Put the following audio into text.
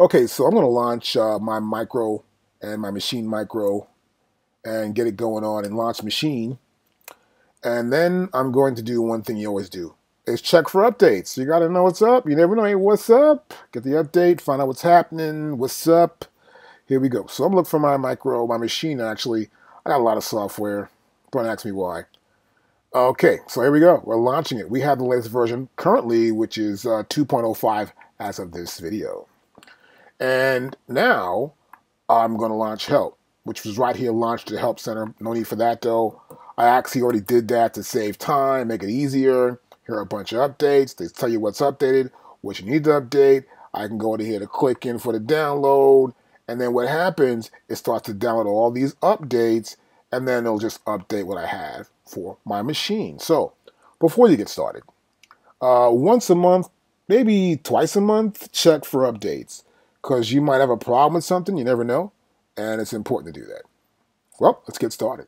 Okay, so I'm going to launch uh, my Mikro and my Maschine Mikro and get it going on and launch Maschine. And then I'm going to do one thing you always do is check for updates. You got to know what's up. You never know hey, what's up. Get the update, find out what's happening, what's up. Here we go. So I'm looking for my Mikro, my Maschine actually. I got a lot of software. Don't ask me why. Okay, so here we go. We're launching it. We have the latest version currently, which is uh, 2.05 as of this video. And now I'm going to launch help, which was right here launched to the help center. No need for that though. I actually already did that to save time, make it easier. Here are a bunch of updates. They tell you what's updated, what you need to update. I can go to here to click in for the download. And then what happens, it starts to download all these updates and then it'll just update what I have for my Maschine. So before you get started, uh, once a month, maybe twice a month, check for updates because you might have a problem with something, you never know, and it's important to do that. Well, let's get started.